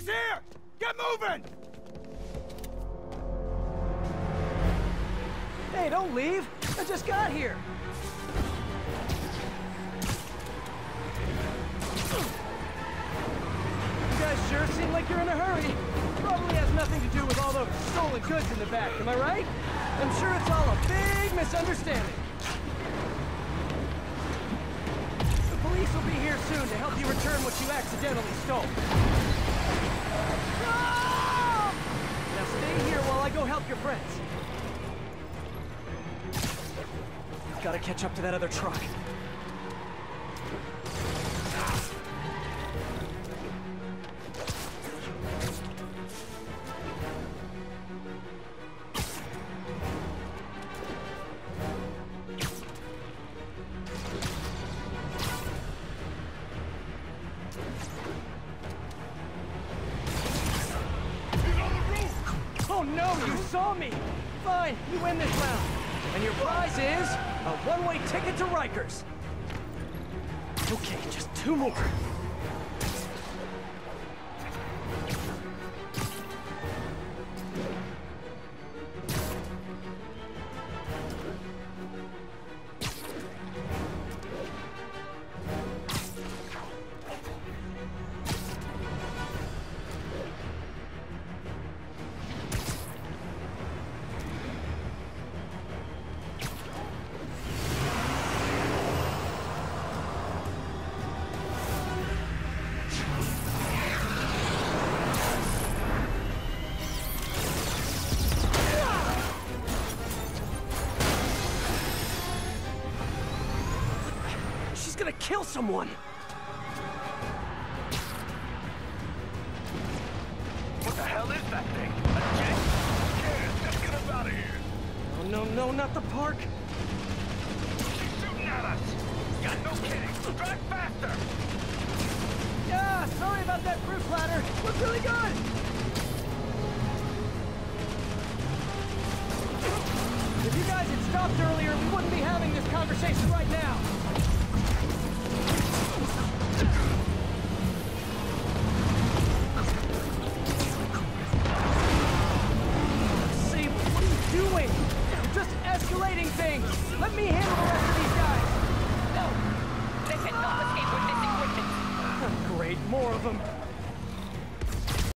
He's here! Get moving! Hey, don't leave! I just got here! You guys sure seem like you're in a hurry. Probably has nothing to do with all the stolen goods in the back, am I right? I'm sure it's all a big misunderstanding. The police will be here soon to help you return what you accidentally stole. Now stay here while I go help your friends. We've got to catch up to that other truck. Oh no, you saw me! Fine, you win this round. And your prize is a one-way ticket to Rikers. Okay, just two more. Gonna kill someone! What the hell is that thing? A jet? Yeah, just get us out of here. Oh no, no, not the park! She's shooting at us. Yeah, no kidding. Drive faster. Yeah, sorry about that fruit platter. Looks really good! If you guys had stopped earlier, we wouldn't be having this conversation thing! Let me handle the rest of these guys! No! They cannot escape with this equipment! Great, more of them!